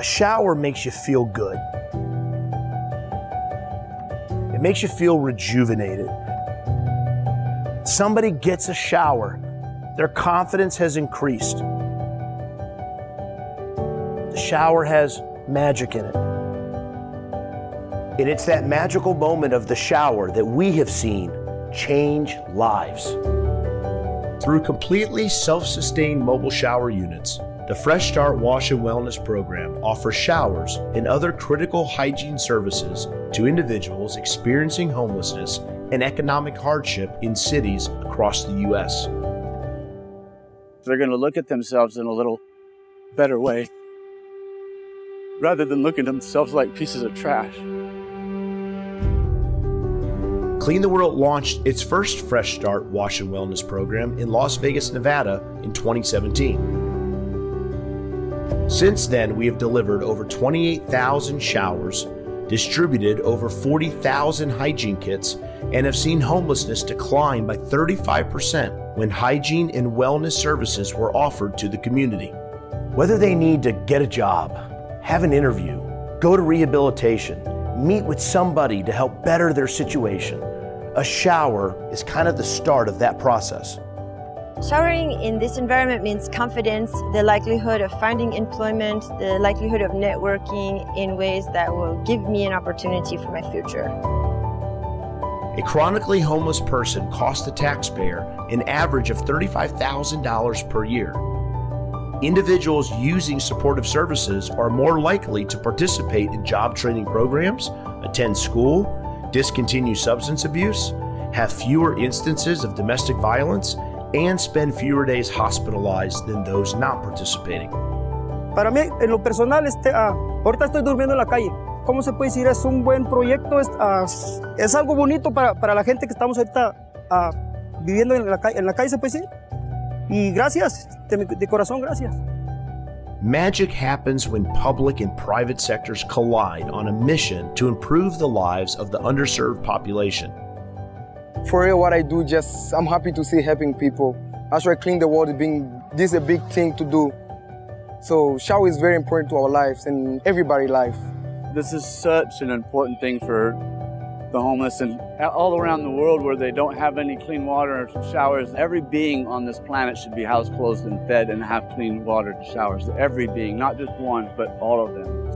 A shower makes you feel good. It makes you feel rejuvenated. Somebody gets a shower, their confidence has increased. The shower has magic in it. And it's that magical moment of the shower that we have seen change lives. Through completely self sustained mobile shower units, the Fresh Start Wash and Wellness Program offers showers and other critical hygiene services to individuals experiencing homelessness and economic hardship in cities across the U.S. They're going to look at themselves in a little better way rather than looking at themselves like pieces of trash. Clean the World launched its first Fresh Start Wash and Wellness program in Las Vegas, Nevada in 2017. Since then, we have delivered over 28,000 showers, distributed over 40,000 hygiene kits, and have seen homelessness decline by 35% when hygiene and wellness services were offered to the community. Whether they need to get a job, have an interview, go to rehabilitation, meet with somebody to help better their situation, a shower is kind of the start of that process. Showering in this environment means confidence, the likelihood of finding employment, the likelihood of networking in ways that will give me an opportunity for my future. A chronically homeless person costs the taxpayer an average of $35,000 per year. Individuals using supportive services are more likely to participate in job training programs, attend school, discontinue substance abuse, have fewer instances of domestic violence, and spend fewer days hospitalized than those not participating. Para mí, en lo personal, este, uh, ahorita estoy durmiendo en la calle. ¿Cómo se puede decir? Es un buen proyecto, es, uh, es algo bonito para, para, la gente que estamos ahorita uh, viviendo en la, en la calle, se puede decir. Y gracias, de, de corazón, gracias. Magic happens when public and private sectors collide on a mission to improve the lives of the underserved population. For real, what I do, just I'm happy to see helping people. Actually, clean the world being this is a big thing to do. So shower is very important to our lives and everybody's life. This is such an important thing for the homeless and all around the world where they don't have any clean water or showers. Every being on this planet should be housed, clothed, and fed and have clean water showers. Every being, not just one, but all of them.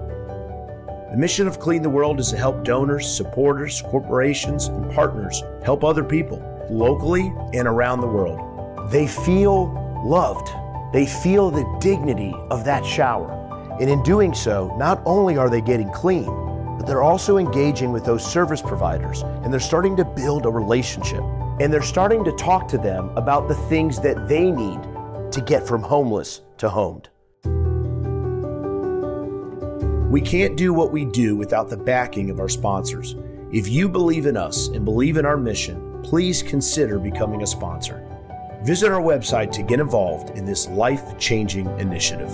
The mission of Clean the World is to help donors, supporters, corporations, and partners help other people locally and around the world. They feel loved. They feel the dignity of that shower. And in doing so, not only are they getting clean, but they're also engaging with those service providers and they're starting to build a relationship. And they're starting to talk to them about the things that they need to get from homeless to homed. We can't do what we do without the backing of our sponsors. If you believe in us and believe in our mission, please consider becoming a sponsor. Visit our website to get involved in this life changing initiative.